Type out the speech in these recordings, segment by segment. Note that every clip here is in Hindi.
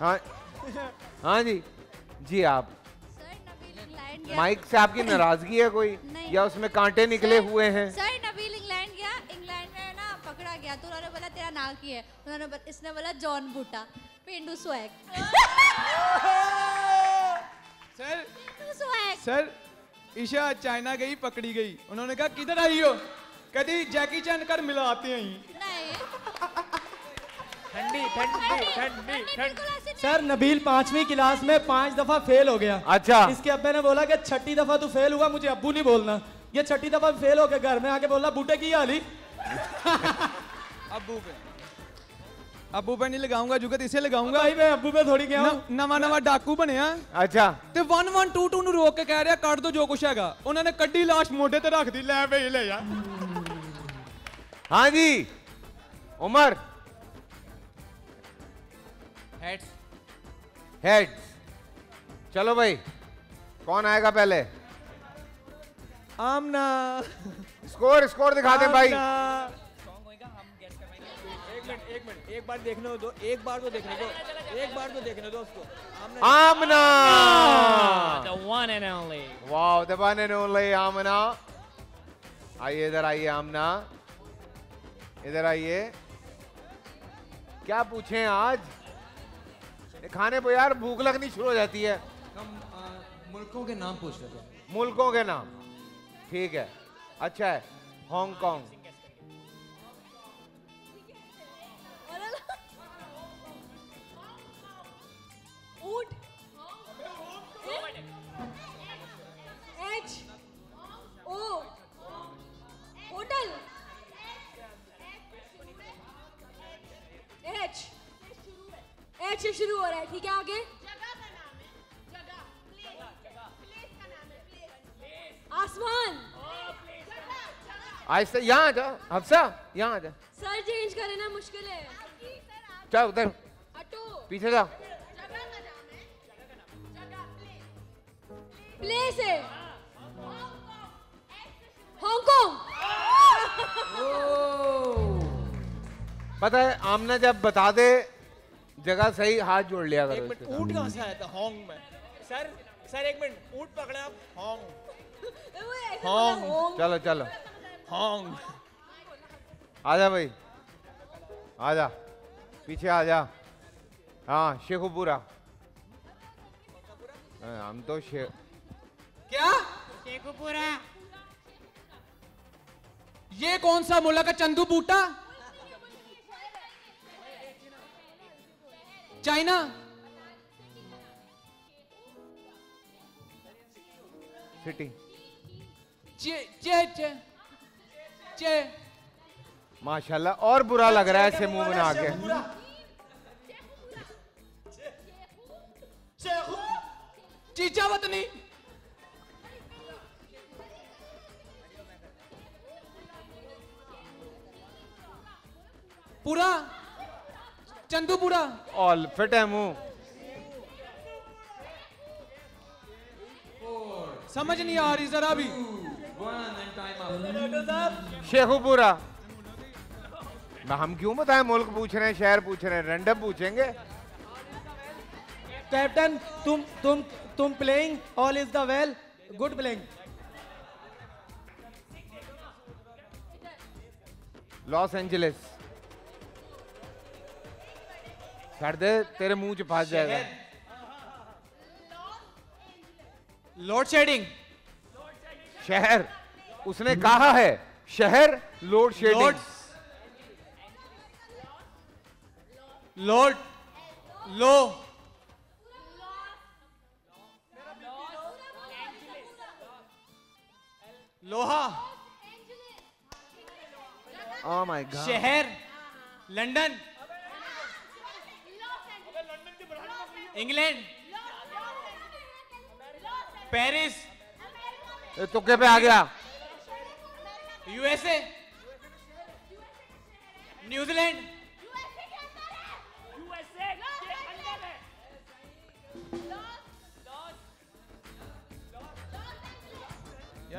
हाँ। हाँ जी। जी आप। सर नबील इंग्लैंड गया। माइक से आपकी नाराज़गी है कोई? नहीं। या उसमें कांटे निकले सर- हुए हैं? सर नबील इंग्लैंड गया। इंग्लैंड में ना पकड़ा गया तो उन्होंने बोला तेरा नाम की है? उन्होंने बत, इसने बोला जॉन बूटा पेंडू swag. Sir swag. Sir Isha China गई पकड़ी गई। उन्होंने कहा किधर आई हो? कहती जैकी चैन कर मिलाते हैं नहीं ठंडी ठंडी ठंडी बिल्कुल ऐसे नहीं। सर नबील पांचवी क्लास में पांच दफा फेल हो गया अच्छा इसके अब्बे ने बोला कि छठी दफा तू फेल हुआ मुझे अब्बू नहीं बोलना ये छठी दफा फेल हो गया घर में आके बोला बूटे की हाली अबू पे अबू पे नहीं लगाऊंगा जुगत इसे लगाऊंगा भाई मैं अब्बू पे थोड़ी गया हूँ ਨ- ਨਵਾਂ ਨਵਾਂ ਡਾਕੂ ਬਣਿਆ अच्छा ਤੇ 1122 ਨੂੰ ਰੋਕ ਕੇ ਕਹਿ ਰਿਹਾ ਕੱਢ ਦੋ ਜੋ ਕੁਛ ਹੈਗਾ ਉਹਨਾਂ ਨੇ ਕੱਢੀ ਲਾਸ਼ ਮੋਢੇ ਤੇ ਰੱਖਦੀ ਲੈ ਬਈ ਲੈ ਜਾ हाँ जी उमर हेड्स हेड्स चलो भाई कौन आएगा पहले? आमना। स्कोर स्कोर दिखा दे भाई। एक मिनट एक मिनट एक बार देखने दो एक बार तो देखने दो एक बार तो देखने दो उसको। आमना। the one and only. Wow the one and only आमना। आइए इधर आइए आमना। इधर आइए। क्या पूछें आज? खाने पर यार भूख लगनी शुरू हो जाती है। हम आ, मुल्कों के नाम पूछ रहे थे मुल्कों के नाम। ठीक है। अच्छा है। हांगकांग। आहिस्ता यहाँ आ जा हफ्सा यहाँ आ जा सर चेंज करे ना मुश्किल है चल उधर पीछे जा प्लेस है हांगकांग पता है आमना जब बता दे जगह सही हाथ जोड़ लिया एक करो साथ। ऊँट कहाँ से आया था होंग में सर सर एक मिनट ऊँट पकड़े आप होंग हांग चलो चलो होंग आजा भाई। आजा। पीछे आजा। हाँ शेखुपुरा। हम तो शे क्या? ये कौन सा मुल्ला का चंदू बूटा? चाइना। सिटी। चे चे चे। चे माशाल्लाह और बुरा लग रहा है ऐसे मुँह बना के। चीचा वतनी। पूरा? चंदूपुरा ऑल फिट है मुँह। समझ नहीं आ रही जरा भी। शेखुपुरा ना हम क्यों बताएँ मुल्क पूछ रहे हैं शहर पूछ रहे हैं रैंडम पूछेंगे। कैप्टन तुम तुम तुम playing all is the well good playing Los Angeles छड़ दे तेरे मुँह च फंस जाएगा। लोड शेडिंग शहर उसने कहा है शहर लोड शेडिंग लोड लोड लो लोहा ओह माय गॉड शहर लंदन इंग्लैंड पेरिस तुक्के पे आ गया? USA. New Zealand.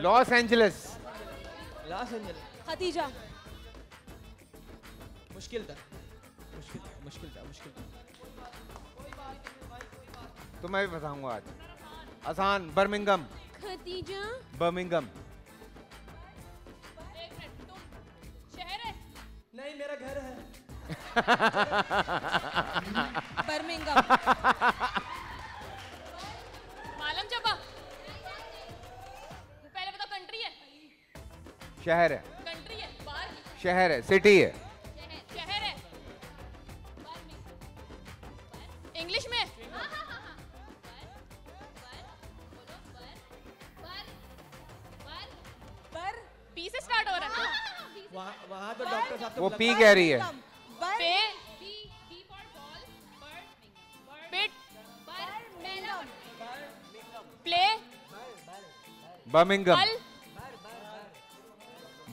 Los Angeles. Los Angeles. Khatija. मुश्किल था। मुश्किल था मुश्किल था मुश्किल था। तो मैं भी बताऊँगा आज। आसान बर्मिंगम। खतीजा? बर्मिंगम। एक मिनट तुम शहर है? नहीं मेरा घर है। बर्मिंगम। मालम जबा पहले बताओ कंट्री है? शहर है। कंट्री है बाहर शहर है सिटी है। पी कह रही है। पे प्ले बर्मिंगम पल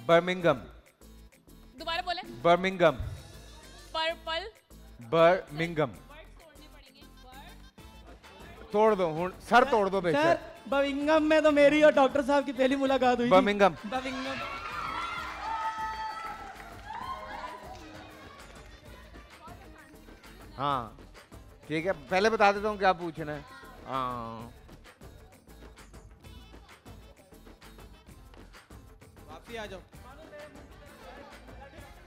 बर्मिंगम दोबारा बोले। बर्मिंगम पर पल बर्मिंगम तोड़ दो सर तोड़ दो सर बेशक बर्मिंगम में तो मेरी और डॉक्टर साहब की पहली मुलाकात हुई। बर्मिंगम बर्मिंगम हाँ। ठीक है पहले बता देता हूँ क्या पूछना है। हाँ। वापसी आ जाओ।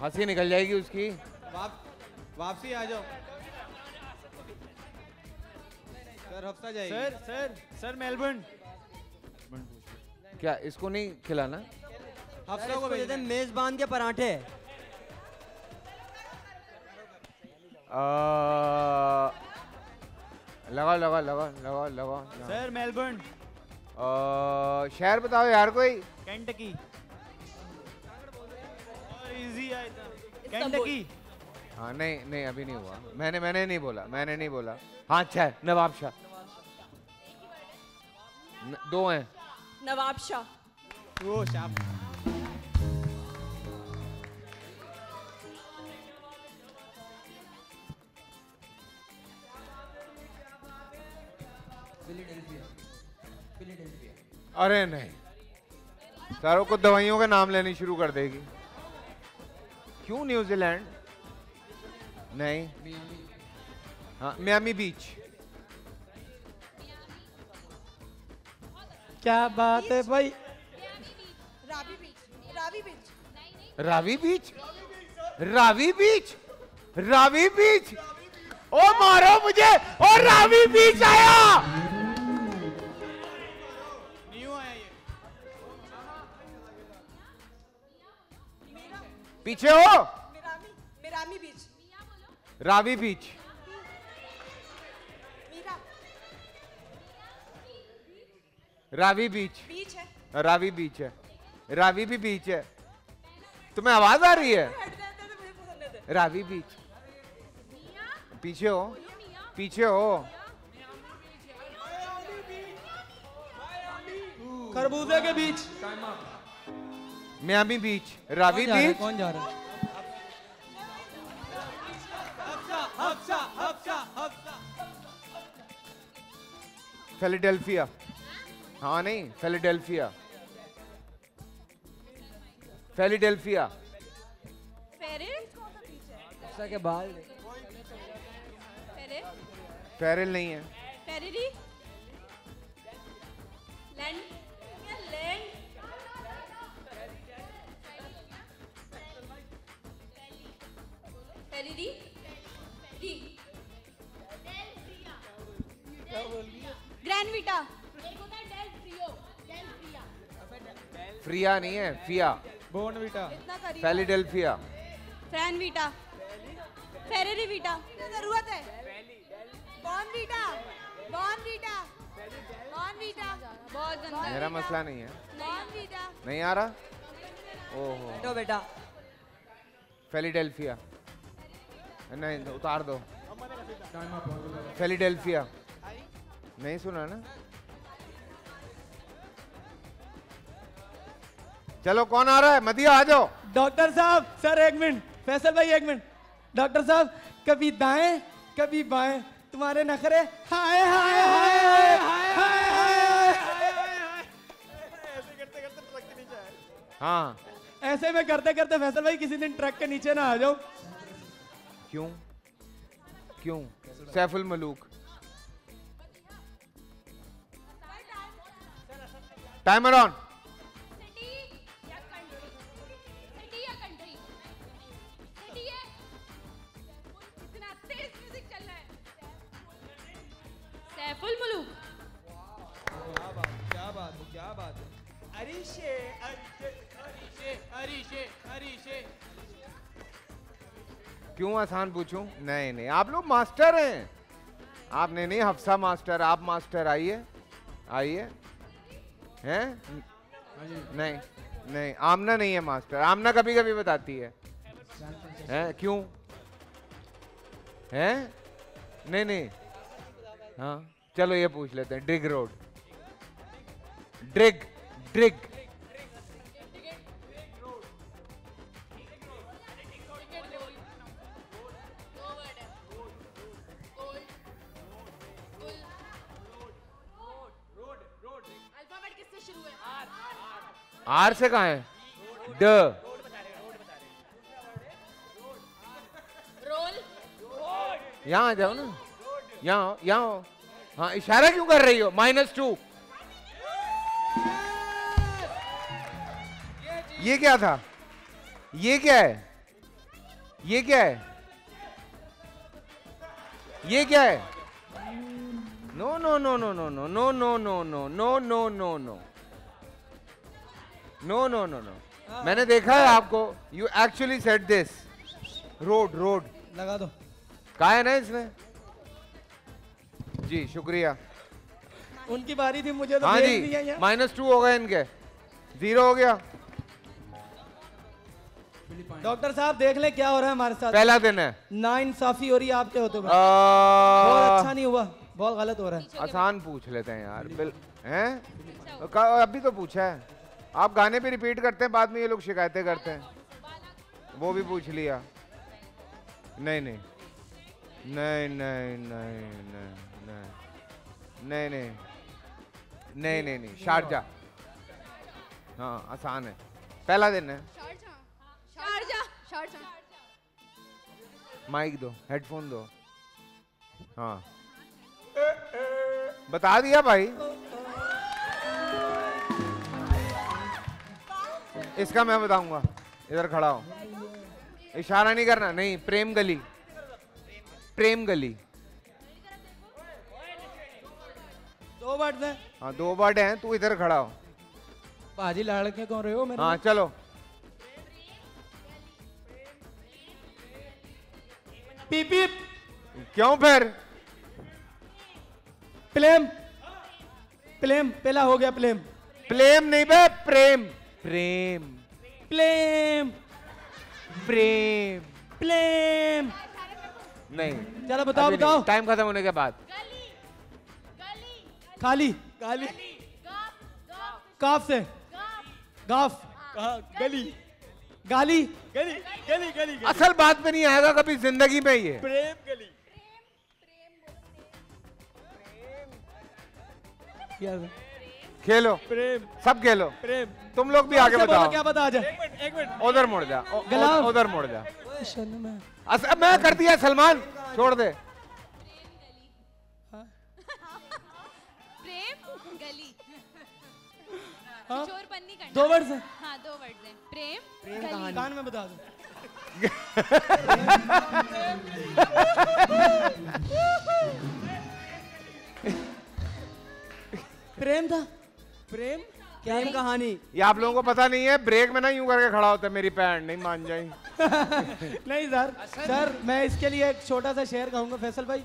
हँसी निकल जाएगी उसकी। वाप वापसी आ जाओ। सर हफ़्ता जाएगी। Sir sir sir Melbourne. क्या इसको नहीं खिलाना? हफ़्ता को भेजना है। मेजबान के पराठे। लगा लगा लगा लगा लगा सर मेलबर्न शहर बताओ यार कोई। केंटकी इजी केंटकी हाँ नहीं नहीं अभी नहीं हुआ। मैंने मैंने नहीं बोला मैंने नहीं बोला। हाँ अच्छा है नवाब शाह दो हैं। नवाब शाह। वो शाप अरे नहीं। सारों को दवाइयों के नाम लेनी शुरू कर देगी। क्यों न्यूजीलैंड नहीं। हाँ मियामी बीच। क्या बात है भाई? रावी बीच रावी बीच। रावी बीच? रावी बीच? रावी बीच? ओ मारो मुझे। ओ रावी बीच आया। पीछे हो। मिरामी मिरामी बीच। रावी बीच। रावी बीच। बीच है। रावी बीच है। रावी भी बीच है। तुम्हें आवाज़ आ रही है? हट जाते तो रावी बीच। पीछे हो। पीछे हो। खरबूजे के बीच। मियामी बीच रावी है? बीच कौन जा रहा है? फिलाडेल्फिया हाँ नहीं फिलाडेल्फिया फिलाडेल्फिया के बाद फेरिल नहीं है। ग्रैंडविटा फ्रिया नहीं है फिया। करीब फिलाडेल्फिया फ्रैनविटा फेरेरीविटा ज़रूरत है? बॉर्नविटा बॉर्नविटा बॉर्नविटा बहुत गंदा मेरा मसला नहीं है। बॉर्नविटा नहीं आ रहा? ओहो। बैठो बेटा। फिलाडेल्फिया नहीं उतार दो। फिलाडेल्फिया नहीं सुना ना? चलो कौन आ रहा है? मदिया आ जाओ। डॉक्टर साहब सर एक मिनट। फैसल भाई एक मिनट। डॉक्टर साहब कभी दाएँ कभी बाएँ। तुम्हारे नखरे। हाय हाय हाय हाय हाय हाय हाय हाँ। ऐसे में करते करते फैसल भाई किसी दिन ट्रक के नीचे ना आ जाओ। क्यों? क्यों? सैफुल मलूक। रहा है सैफुल मुलूक क्या बात है क्या बात है अरिशे अरिशे अरिशे अरिशे अरिशे क्यों आसान पूछूँ? नहीं नहीं। आप लोग मास्टर हैं। आप नहीं नहीं हफ्सा मास्टर आप मास्टर आइए। आइए। हैं? नहीं। नहीं आमना नहीं है मास्टर। आमना कभी कभी बताती है। हैं? क्यों? हैं? नहीं नहीं। हाँ चलो ये पूछ लेते हैं। ड्रिग रोड। ड्रिग ड्रिग आर से कहा है ड यहाँ आ जाओ ना यहाँ यहाँ। हाँ इशारा क्यों कर रही हो माइनस टू ये क्या था ये क्या है ये क्या है ये क्या है no no no no no no no no no no no no no no no no no no मैंने देखा है आपको। You actually set this road road लगा दो। कहा है ना इसमें? जी शुक्रिया। उनकी बारी थी मुझे तो हाँ जी माइनस टू हो गए इनके। ज़ीरो हो गया। डॉक्टर साहब देख ले क्या हो रहा है हमारे साथ। पहला दिन है। ना इंसाफी हो रही है आपके होते हुए। आ, बहुत अच्छा नहीं हुआ। बहुत गलत हो रहा है। आसान पूछ लेते हैं यार बिल हैं? अभी तो पूछा है। आप गाने भी रिपीट करते हैं बाद में ये लोग शिकायतें करते हैं। वो भी पूछ लिया। नहीं नहीं। नहीं नहीं नहीं नहीं नहीं। नहीं नहीं। नहीं नहीं शारजा हाँ आसान है। पहला दिन है। शारजा शारजा माइक दो हेडफोन दो। हाँ। बता दिया भाई। इसका मैं बताऊँगा। इधर खड़ा हो। इशारा नहीं करना नहीं प्रेम गली। प्रेम गली। दो वर्ड हैं। हाँ दो वर्ड हैं तू इधर खड़ा हो। बाजी लड़के कौन रहे हो मेरे हाँ चलो। पीप पीप। क्यों फिर? प्लेम प्लेम पहला हो गया प्लेम प्लेम नहीं बे प्रेम। प्रेम। प्लेम प्रेम। प्लेम नहीं। चलो बताओ बताओ। टाइम खत्म होने के बाद। खाली खाली। काफ से। गाफ गली। गाली। गली। गली गली असल बात पे नहीं आएगा कभी ज़िंदगी में ये। प्रेम गली। प्रेम क्या खेलो। प्रेम। सब खेलो। प्रेम। तुम लोग भी आगे बोलो बताओ। क्या बता जा एक मिनट उधर मुड़ जा। उधर मुड़ जा। में कर दिया सलमान। छोड़ दे। प्रेम गली। हाँ? चोर पन्नी करना। दो वर्ड से हाँ दो वर्ड हैं। प्रेम प्रेम कहानी। कान में बता दो। प्रेम था? प्रेम? क्या प्रेम कहानी? ये आप लोगों को पता नहीं है ब्रेक में ना यूँ करके खड़ा होता है मेरी पैंट नहीं मान जाए। नहीं सर सर मैं इसके लिए एक छोटा सा शेर कहूँगा फैसल भाई।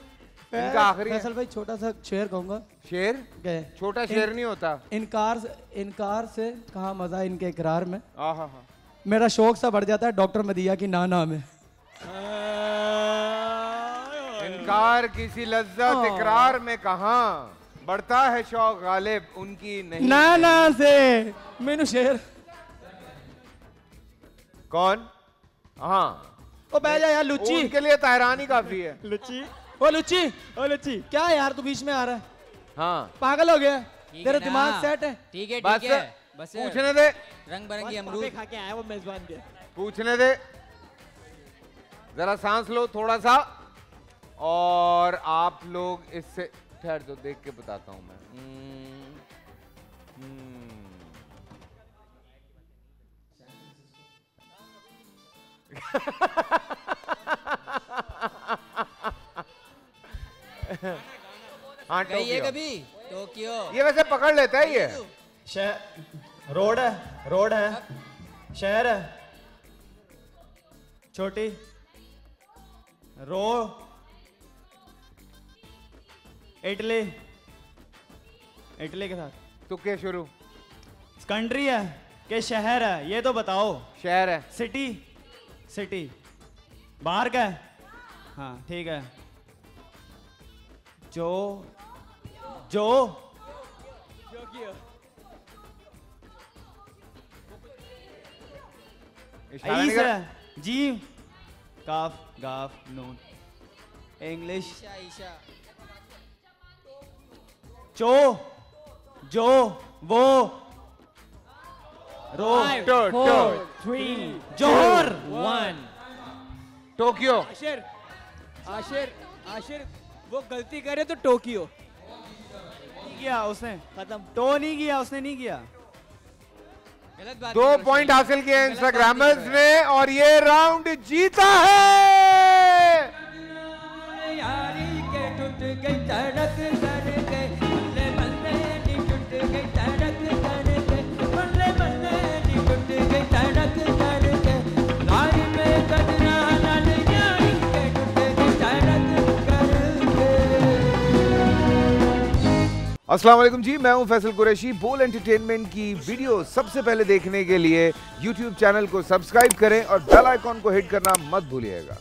इनका आखिरी फैसल भाई छोटा सा शेर कहूँगा। शेर? गए। छोटा शेर नहीं होता। इनकार से इनकार से कहा मज़ा इनके इकरार में। आहा हा मेरा शौक सा बढ़ जाता है डॉक्टर मदिया की नाना में। इनकार किसी लज्जत इकरार में कहा? बढ़ता है शौक गालिब उनकी नहीं ना ना से। मैनू शेर। कौन? हाँ। ओ बह जा यार लुच्ची। उनके लिए तहरान ही काफ़ी है। लुच्ची। ओ लुच्ची। ओ लुच्ची। क्या यार तू बीच में आ रहा है? हाँ। पागल हो गया? तेरा दिमाग सेट है? ठीक है बस ठीक है। बस पूछने दे। रंग बिरंगी अमरूद। खा के आया वो मेजबान के। पूछने दे। जरा सांस लो थोड़ा सा। और आप लोग इससे ठहर जो देख के बताता हूँ मैं। हम्म, हम्म। हाँ ये कभी? टोकियो। ये वैसे पकड़ लेता है ये। रोड है रोड है शहर है। छोटी। रो इटली। इटली के साथ। तुक्के शुरू? कंट्री है कि शहर है ये तो बताओ। शहर है। सिटी? सिटी। बाहर का है? हाँ ठीक है। जो जो। है। जी। काफ गाफ नून। इंग्लिश। ईशा। चो जो वो। रो। टो टो Three, जोहर। one. टोक्यो। आशिर आशिर आशिर वो गलती करे तो टोक्यो। नहीं किया उसने। खत्म। टो नहीं किया उसने नहीं किया। गलत बात दो पॉइंट हासिल किए इंस्टाग्रामर्स ने और ये राउंड जीता है। यारी के टूट गई अस्सलाम वालेकुम जी, मैं हूँ फैसल कुरैशी। बोल एंटरटेनमेंट की वीडियो सबसे पहले देखने के लिए यूट्यूब चैनल को सब्सक्राइब करें और बेल आइकॉन को हिट करना मत भूलिएगा।